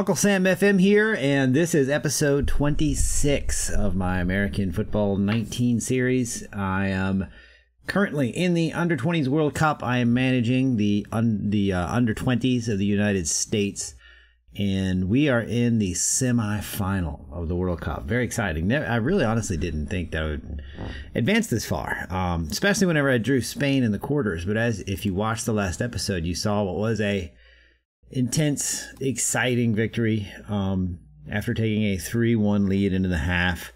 Uncle Sam FM here, and this is episode 26 of my American Football 19 series. I am currently in the Under 20s World Cup. I am managing the un- the uh, Under 20s of the United States, and we are in the semifinal of the World Cup. Very exciting. I really honestly didn't think that I would advance this far, um, especially whenever I drew Spain in the quarters. But as if you watched the last episode, you saw what was a intense, exciting victory. Um, after taking a 3 1 lead into the half,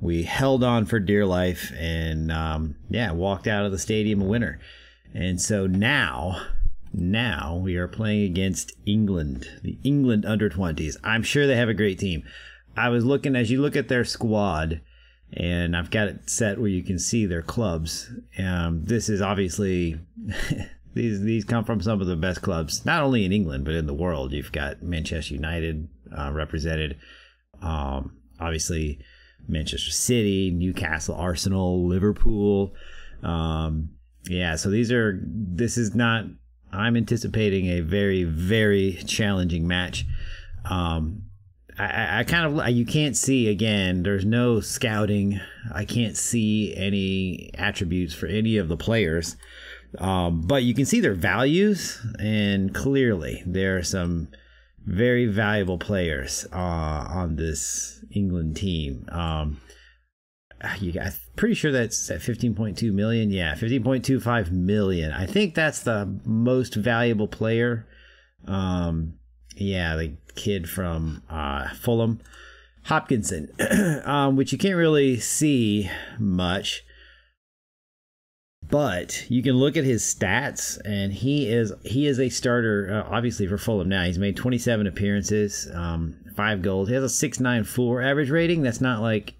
we held on for dear life and, um, yeah, walked out of the stadium a winner. And so now, now we are playing against England, the England under 20s. I'm sure they have a great team. I was looking, as you look at their squad, and I've got it set where you can see their clubs. Um, this is obviously These these come from some of the best clubs, not only in England but in the world. You've got Manchester United uh, represented, um, obviously Manchester City, Newcastle, Arsenal, Liverpool. Um, yeah, so these are. This is not. I'm anticipating a very very challenging match. Um, I, I, kind of you can't see again. There's no scouting. I can't see any attributes for any of the players. Um, but you can see their values, and clearly there are some very valuable players uh, on this England team. Um, you got, I'm pretty sure that's at 15.2 million. Yeah, 15.25 million. I think that's the most valuable player. Um, yeah, the kid from uh, Fulham, Hopkinson, um, which you can't really see much but you can look at his stats and he is he is a starter uh, obviously for Fulham now. He's made 27 appearances um, five goals. He has a 694 average rating. That's not like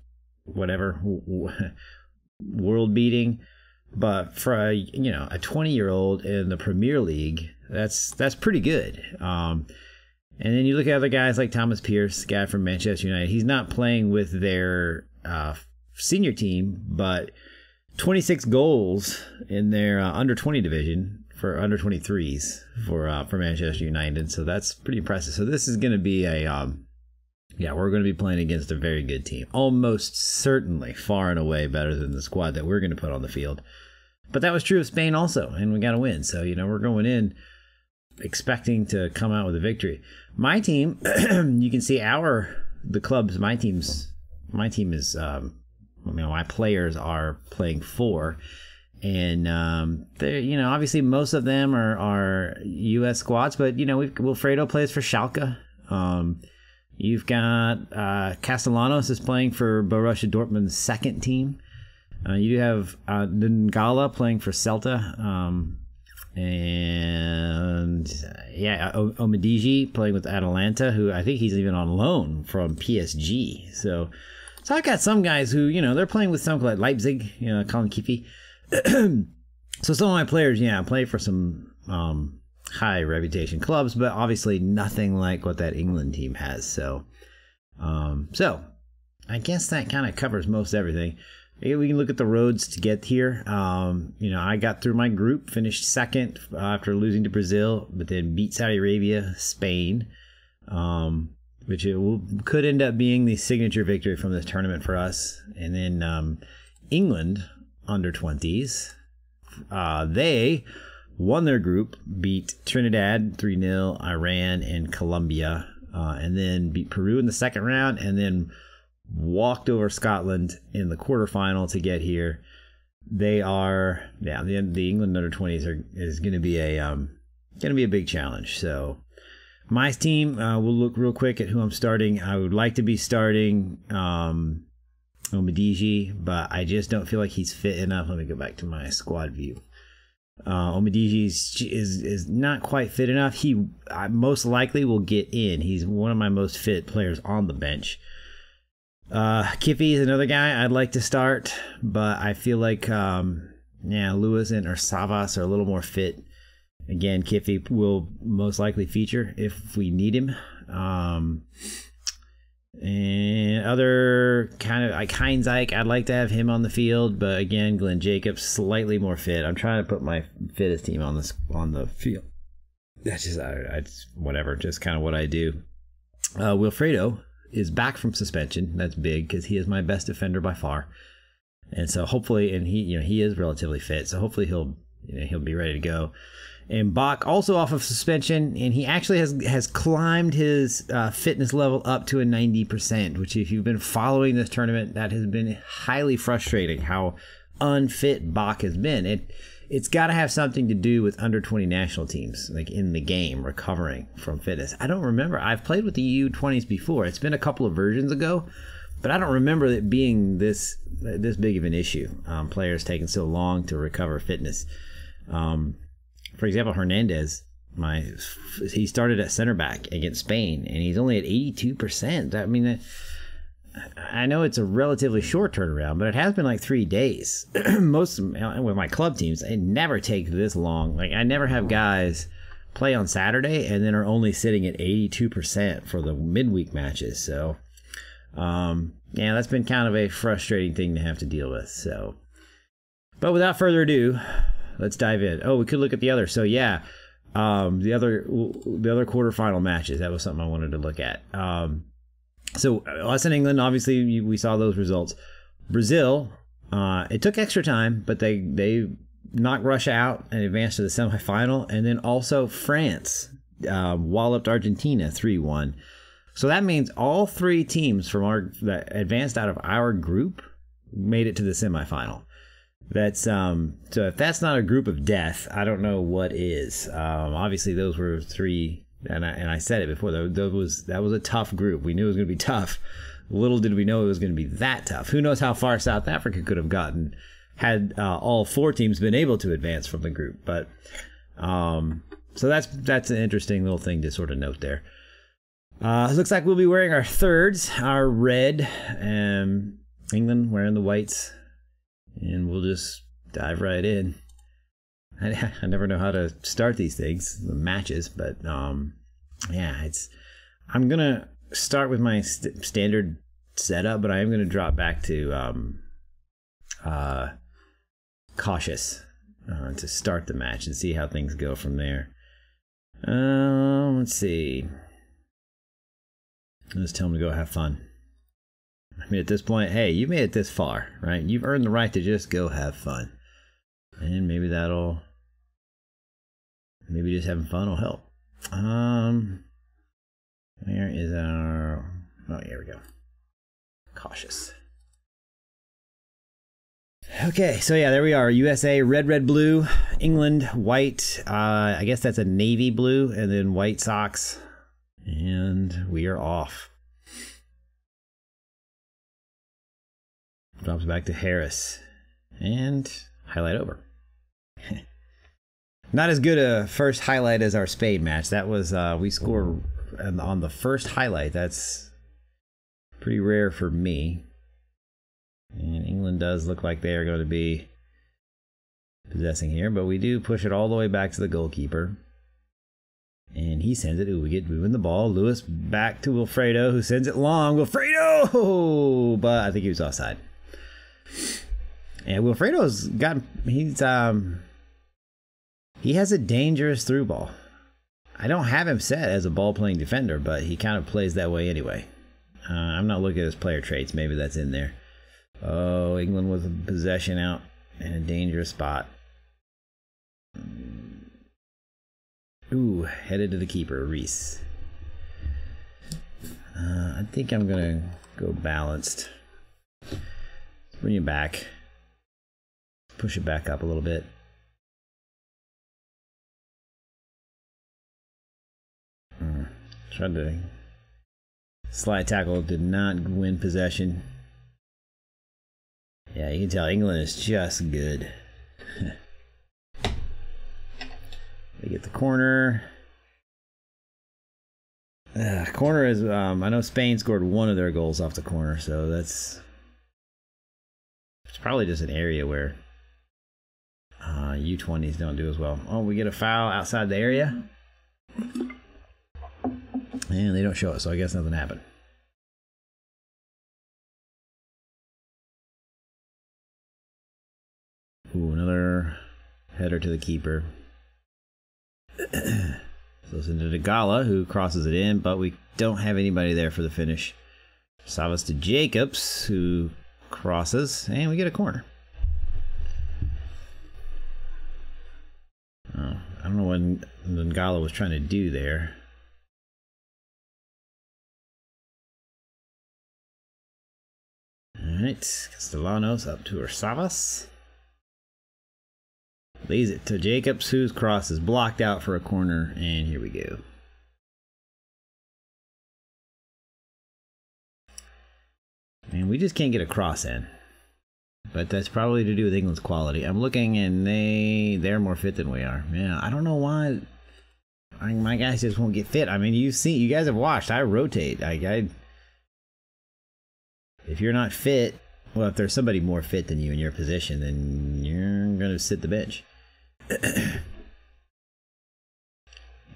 whatever world beating. But for a you know a 20 year old in the Premier League that's that's pretty good. Um, and then you look at other guys like Thomas Pierce, guy from Manchester United. He's not playing with their uh, senior team but 26 goals in their uh, under 20 division for under 23s for uh, for Manchester United. So that's pretty impressive. So this is going to be a um, yeah, we're going to be playing against a very good team. Almost certainly far and away better than the squad that we're going to put on the field. But that was true of Spain also, and we got to win. So, you know, we're going in expecting to come out with a victory. My team, you can see our the clubs, my team's my team is um, you know, my players are playing for. And um, they're, you know, obviously most of them are, are U.S. squads, but you know, we've Wilfredo plays for Schalke. Um, you've got uh, Castellanos is playing for Borussia Dortmund's second team. Uh, you have uh, Ngala playing for Celta. Um, and yeah, o- playing with Atalanta, who I think he's even on loan from PSG. So so I've got some guys who, you know, they're playing with some like Leipzig, you know, Colin Keefe. so some of my players, yeah, play for some um, high reputation clubs, but obviously nothing like what that England team has. So, um, so I guess that kind of covers most everything. We can look at the roads to get here. Um, you know, I got through my group, finished second after losing to Brazil, but then beat Saudi Arabia, Spain. Um, which it will, could end up being the signature victory from this tournament for us. And then um, England under 20s, uh, they won their group, beat Trinidad 3 0, Iran, and Colombia, uh, and then beat Peru in the second round, and then walked over Scotland in the quarterfinal to get here. They are, yeah, the, the England under 20s are, is going to be a um, going to be a big challenge. So my team, uh, we'll look real quick at who I'm starting. I would like to be starting um, Omidiji, but I just don't feel like he's fit enough. Let me go back to my squad view. Uh, Omidiji is, is, is not quite fit enough. He I most likely will get in. He's one of my most fit players on the bench. Uh, Kiffy is another guy I'd like to start, but I feel like um, yeah, Lewis and or Savas are a little more fit. Again, Kiffy will most likely feature if we need him. Um, and other kind of like Heinz I'd like to have him on the field, but again, Glenn Jacobs slightly more fit. I'm trying to put my fittest team on this on the field. that's just I, I just, whatever, just kind of what I do. Uh, Wilfredo is back from suspension. That's big because he is my best defender by far, and so hopefully, and he you know he is relatively fit, so hopefully he'll you know, he'll be ready to go. And Bach also off of suspension, and he actually has has climbed his uh, fitness level up to a ninety percent. Which, if you've been following this tournament, that has been highly frustrating. How unfit Bach has been. It it's got to have something to do with under 20 national teams like in the game recovering from fitness i don't remember i've played with the u20s before it's been a couple of versions ago but i don't remember it being this this big of an issue um, players taking so long to recover fitness um, for example hernandez my he started at center back against spain and he's only at 82% i mean I know it's a relatively short turnaround, but it has been like three days. Most with my club teams, it never take this long. Like I never have guys play on Saturday and then are only sitting at eighty two percent for the midweek matches. So, um, yeah, that's been kind of a frustrating thing to have to deal with. So, but without further ado, let's dive in. Oh, we could look at the other. So yeah, um, the other the other quarterfinal matches. That was something I wanted to look at. Um, so us in England, obviously, we saw those results. Brazil, uh, it took extra time, but they they knocked Russia out and advanced to the semifinal, and then also France uh, walloped Argentina three one. So that means all three teams from our that advanced out of our group made it to the semifinal. That's um so if that's not a group of death, I don't know what is. Um, obviously those were three and I, and I said it before. That, that was that was a tough group. We knew it was going to be tough. Little did we know it was going to be that tough. Who knows how far South Africa could have gotten had uh, all four teams been able to advance from the group. But um, so that's that's an interesting little thing to sort of note there. Uh, looks like we'll be wearing our thirds, our red, and England wearing the whites, and we'll just dive right in. I, I never know how to start these things, the matches, but um, yeah, it's. I'm gonna start with my st- standard setup, but I am gonna drop back to um, uh, cautious uh, to start the match and see how things go from there. Um, let's see. Let's tell them to go have fun. I mean, at this point, hey, you made it this far, right? You've earned the right to just go have fun. And maybe that'll maybe just having fun will help. Um where is our oh here we go. Cautious. Okay, so yeah, there we are. USA red, red, blue. England white. Uh, I guess that's a navy blue, and then white socks. And we are off. Drops back to Harris. And highlight over. Not as good a first highlight as our Spain match. That was uh, we score on the first highlight. That's pretty rare for me. And England does look like they are going to be possessing here, but we do push it all the way back to the goalkeeper. And he sends it. Ooh, we get moving the ball. Lewis back to Wilfredo, who sends it long. Wilfredo, but I think he was offside. And Wilfredo's got he's um he has a dangerous through ball. I don't have him set as a ball playing defender, but he kind of plays that way anyway. Uh, I'm not looking at his player traits. Maybe that's in there. Oh, England with possession out in a dangerous spot. Ooh, headed to the keeper, Reese. Uh, I think I'm going to go balanced. Bring it back. Push it back up a little bit. Hmm. Tried to slide tackle, did not win possession. Yeah, you can tell England is just good. they get the corner. Uh, corner is, um, I know Spain scored one of their goals off the corner, so that's. It's probably just an area where Uh, U20s don't do as well. Oh, we get a foul outside the area. And they don't show it, so I guess nothing happened. Ooh, another header to the keeper. Goes into Degala, who crosses it in, but we don't have anybody there for the finish. Savas to Jacobs, who crosses, and we get a corner. I don't know what Ngala was trying to do there. Alright, Castellanos up to Savas. Lays it to Jacobs, whose cross is blocked out for a corner, and here we go. And we just can't get a cross in. But that's probably to do with England's quality. I'm looking and they they're more fit than we are. Yeah, I don't know why I mean, my guys just won't get fit. I mean, you've seen you guys have watched. I rotate. I, I if you're not fit, well, if there's somebody more fit than you in your position, then you're gonna sit the bench.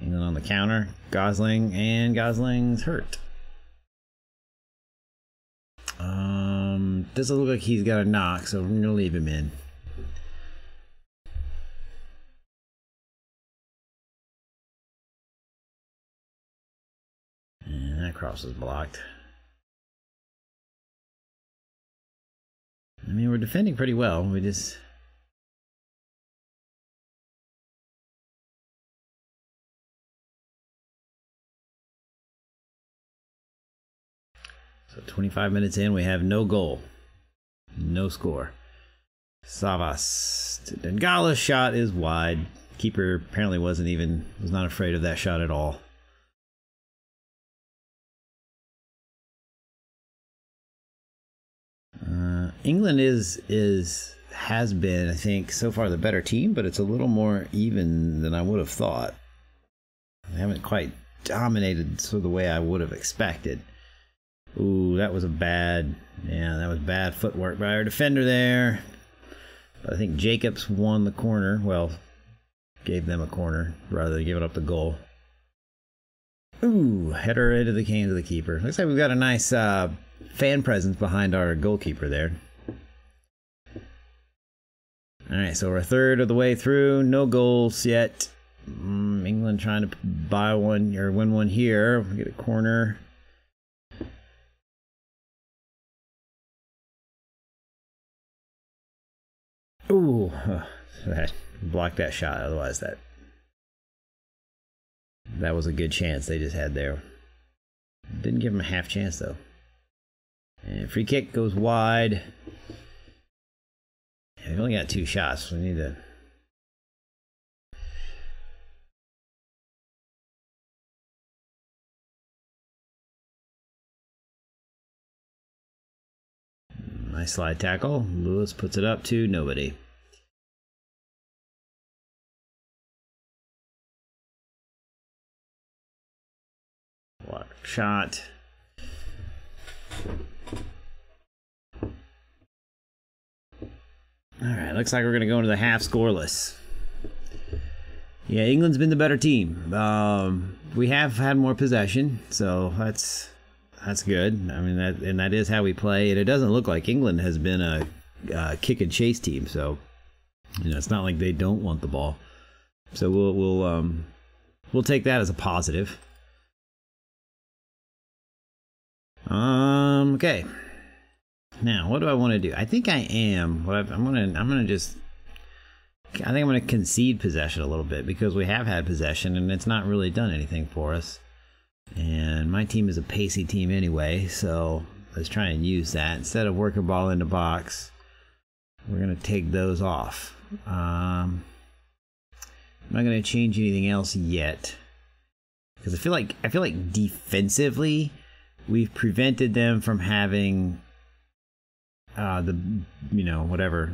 England on the counter, Gosling, and Gosling's hurt. Doesn't look like he's got a knock, so we're gonna leave him in. And that cross is blocked. I mean, we're defending pretty well. We just So 25 minutes in, we have no goal. No score. Savas. Dengala's shot is wide. Keeper apparently wasn't even, was not afraid of that shot at all. Uh, England is is has been, I think, so far the better team, but it's a little more even than I would have thought. They haven't quite dominated so the way I would have expected. Ooh, that was a bad, yeah, that was bad footwork by our defender there. But I think Jacobs won the corner. Well, gave them a corner rather than giving up the goal. Ooh, header into the cane of the keeper. Looks like we've got a nice uh, fan presence behind our goalkeeper there. All right, so we're a third of the way through. No goals yet. Mm, England trying to buy one or win one here. We get a corner. Ooh, that blocked that shot. Otherwise, that that was a good chance they just had there. Didn't give them a half chance though. And free kick goes wide. We only got two shots. We need to. Nice slide tackle. Lewis puts it up to nobody. What shot? All right, looks like we're going to go into the half scoreless. Yeah, England's been the better team. Um, we have had more possession, so that's that's good. I mean, that and that is how we play. And it doesn't look like England has been a, a kick and chase team. So, you know, it's not like they don't want the ball. So we'll we'll um we'll take that as a positive. Um. Okay. Now, what do I want to do? I think I am. What I'm gonna I'm gonna just. I think I'm gonna concede possession a little bit because we have had possession and it's not really done anything for us. And my team is a pacey team anyway, so let's try and use that. Instead of working ball in the box, we're going to take those off. Um, I'm not going to change anything else yet. Because I feel like I feel like defensively, we've prevented them from having uh, the you know whatever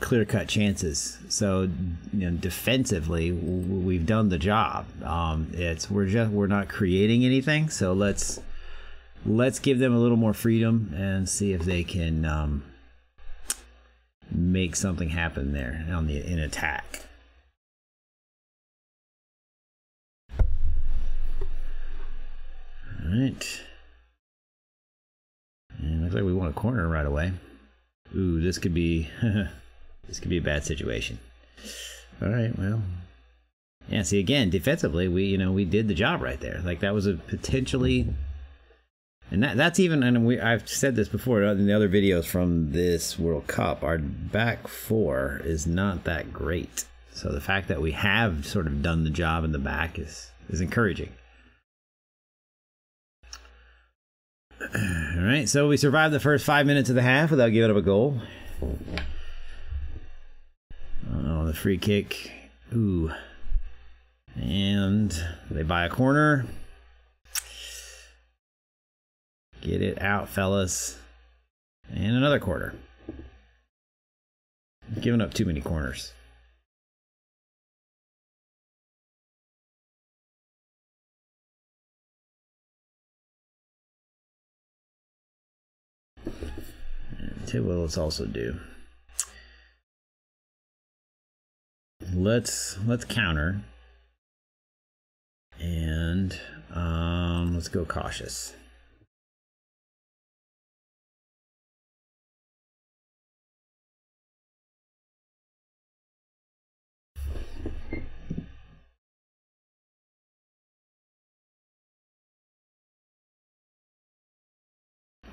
clear cut chances. So you know, defensively, we've done the job. Um, it's we're just we're not creating anything. So let's let's give them a little more freedom and see if they can um, make something happen there on the in attack. All right. And looks like we want a corner right away. Ooh, this could be this could be a bad situation. All right, well, Yeah, see again, defensively, we you know we did the job right there. Like that was a potentially, and that that's even and we I've said this before in the other videos from this World Cup. Our back four is not that great. So the fact that we have sort of done the job in the back is is encouraging. All right, so we survived the first five minutes of the half without giving up a goal. Oh, the free kick. Ooh. And they buy a corner. Get it out, fellas. And another corner. Giving up too many corners. You what let's also do. Let's let's counter. And um, let's go cautious.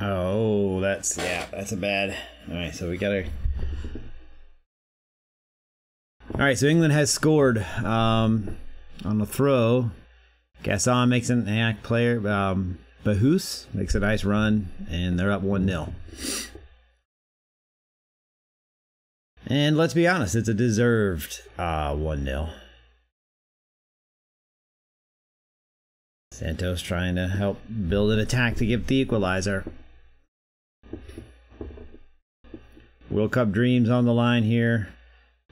Oh, that's yeah, that's a bad. All right, so we gotta. All right, so England has scored um, on the throw. Gasson makes an act player. Um, Bahus makes a nice run, and they're up 1 0. And let's be honest, it's a deserved uh, 1 0. Santos trying to help build an attack to get the equalizer. World Cup dreams on the line here.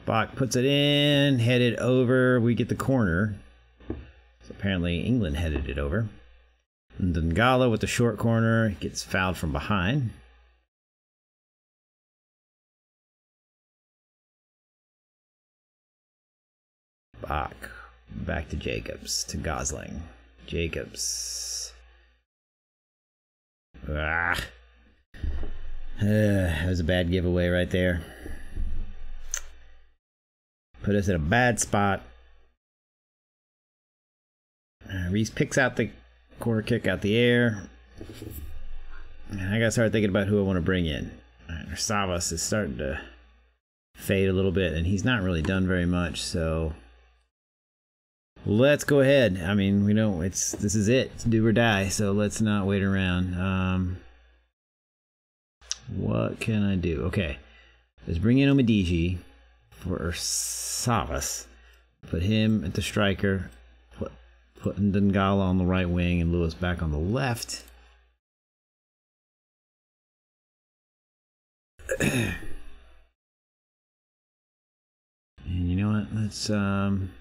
Bach puts it in, headed over. We get the corner. So apparently England headed it over. And Dungala with the short corner gets fouled from behind. Bach back to Jacobs to Gosling. Jacobs. Ah. Uh, that was a bad giveaway right there. Put us in a bad spot. Uh, Reese picks out the corner kick out the air. I gotta start thinking about who I want to bring in. Right, Savas is starting to fade a little bit, and he's not really done very much. So let's go ahead. I mean, we know it's this is it, it's do or die. So let's not wait around. Um, what can I do? Okay. Let's bring in Omidiji for Savas. Put him at the striker. Put put Dungala on the right wing and Lewis back on the left. and you know what? Let's um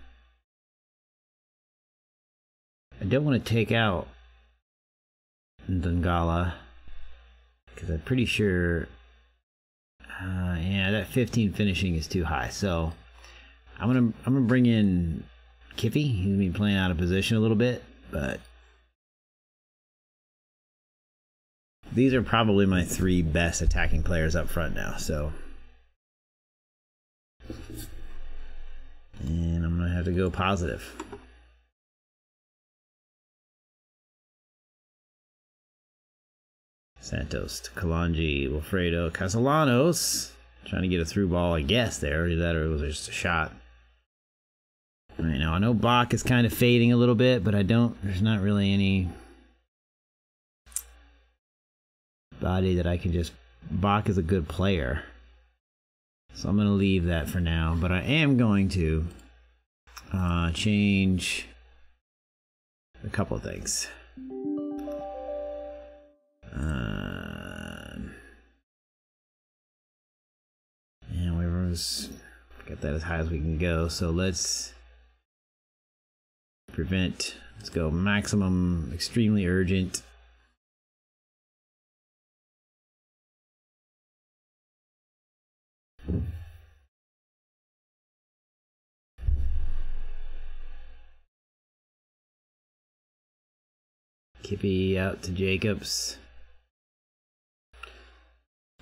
I don't want to take out Dungala because I'm pretty sure. Uh, yeah, that 15 finishing is too high. So I'm gonna I'm gonna bring in Kiffy. He's been playing out of position a little bit, but these are probably my three best attacking players up front now. So. And I'm gonna have to go positive. Santos to Kalanji, Wilfredo, Castellanos. Trying to get a through ball, I guess, there. Either that or it was just a shot. Right now, I know Bach is kind of fading a little bit, but I don't, there's not really any body that I can just. Bach is a good player. So I'm going to leave that for now, but I am going to uh, change a couple things. Um, and we was that as high as we can go. So let's prevent. Let's go maximum, extremely urgent. Kiffy out to Jacobs.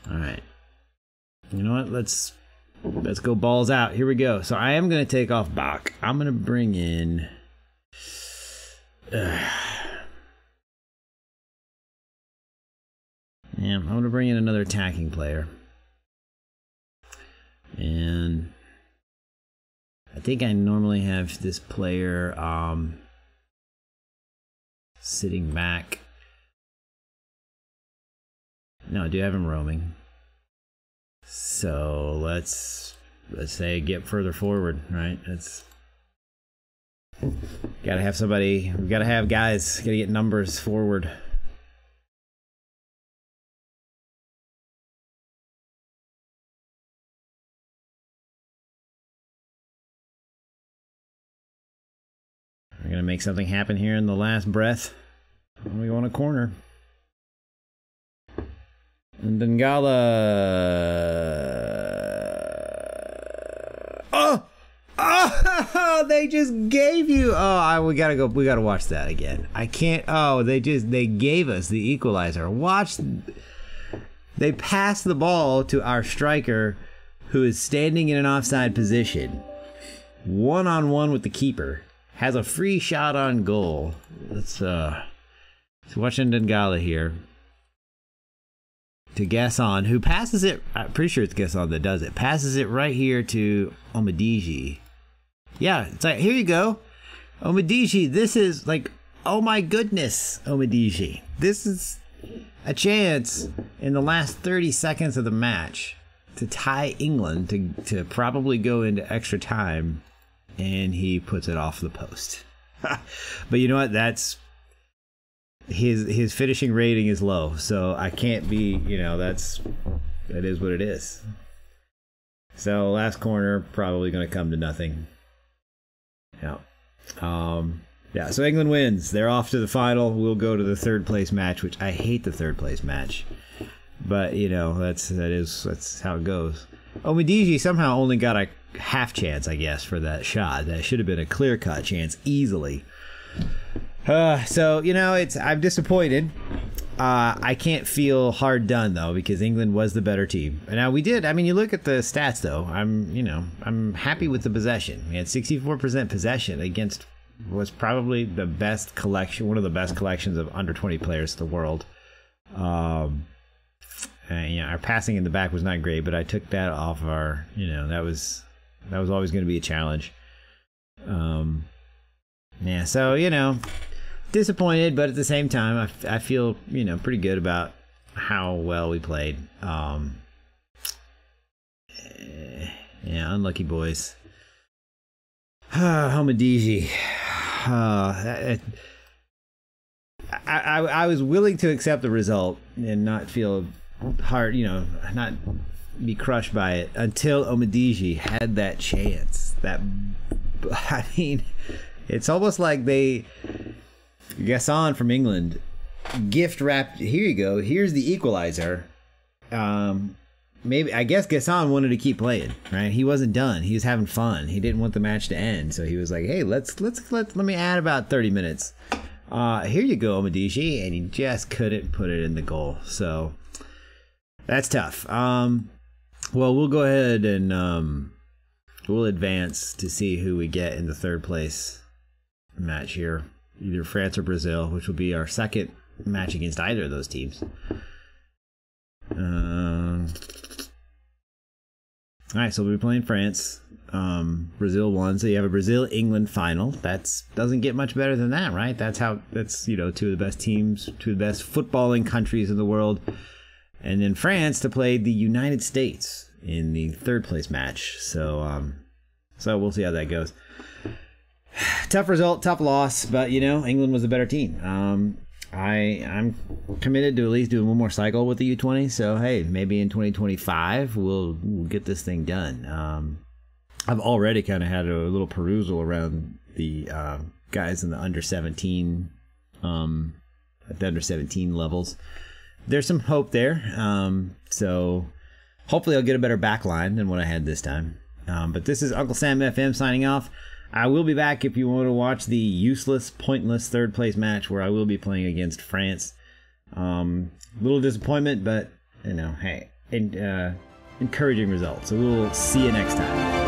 All right. You know what? Let's Let's go balls out. Here we go. So I am going to take off Bach. I'm going to bring in. Uh, yeah, I'm going to bring in another attacking player. And I think I normally have this player um, sitting back. No, I do have him roaming. So let's let's say get further forward, right? It's gotta have somebody. We gotta have guys. Gotta get numbers forward. We're gonna make something happen here in the last breath. We want a corner. And Dangala. Oh! Oh! They just gave you. Oh, I, we gotta go. We gotta watch that again. I can't. Oh, they just they gave us the equalizer. Watch. They passed the ball to our striker, who is standing in an offside position, one on one with the keeper, has a free shot on goal. Let's uh, let's watch Dangala here to Gasson, who passes it. I'm pretty sure it's Gasson that does it. Passes it right here to Omidiji. Yeah, it's like here you go, Omidiji. This is like, oh my goodness, Omidiji. This is a chance in the last 30 seconds of the match to tie England to to probably go into extra time, and he puts it off the post. but you know what? That's his his finishing rating is low, so I can't be, you know, that's that is what it is. So last corner probably going to come to nothing. Yeah. Um yeah, so England wins. They're off to the final. We'll go to the third place match, which I hate the third place match. But, you know, that's that is that's how it goes. Omidiji somehow only got a half chance, I guess, for that shot. That should have been a clear cut chance easily. Uh, so you know, it's I'm disappointed. Uh, I can't feel hard done though because England was the better team. Now we did. I mean, you look at the stats though. I'm you know I'm happy with the possession. We had 64% possession against was probably the best collection, one of the best collections of under 20 players in the world. Um, and, you know, our passing in the back was not great, but I took that off our. You know, that was that was always going to be a challenge. Um, yeah. So you know disappointed, but at the same time, I, I feel you know pretty good about how well we played. Um, eh, yeah, unlucky boys. Hamadiji. Uh, I, I, I was willing to accept the result and not feel hard, you know, not be crushed by it until Omidiji had that chance. That I mean, it's almost like they Gasson from England, gift wrapped. Here you go. Here's the equalizer. Um, maybe I guess Gasson wanted to keep playing, right? He wasn't done. He was having fun. He didn't want the match to end, so he was like, "Hey, let's let's let let me add about thirty minutes." Uh, here you go, Medici, and he just couldn't put it in the goal. So that's tough. Um, well, we'll go ahead and um, we'll advance to see who we get in the third place match here either France or Brazil, which will be our second match against either of those teams. Um, all right, so we'll be playing France. Um, Brazil won, so you have a Brazil England final. That's doesn't get much better than that, right? That's how that's you know two of the best teams, two of the best footballing countries in the world, and then France to play the United States in the third place match. So um, so we'll see how that goes tough result, tough loss, but you know England was a better team. Um, I I'm committed to at least doing one more cycle with the U20. So hey, maybe in 2025 we'll we'll get this thing done. Um, I've already kind of had a little perusal around the uh, guys in the under 17, um, at the under 17 levels. There's some hope there. Um, so hopefully I'll get a better back line than what I had this time. Um, but this is Uncle Sam FM signing off. I will be back if you want to watch the useless, pointless third place match where I will be playing against France. Um, little disappointment, but you know, hey, and uh, encouraging result. So we'll see you next time.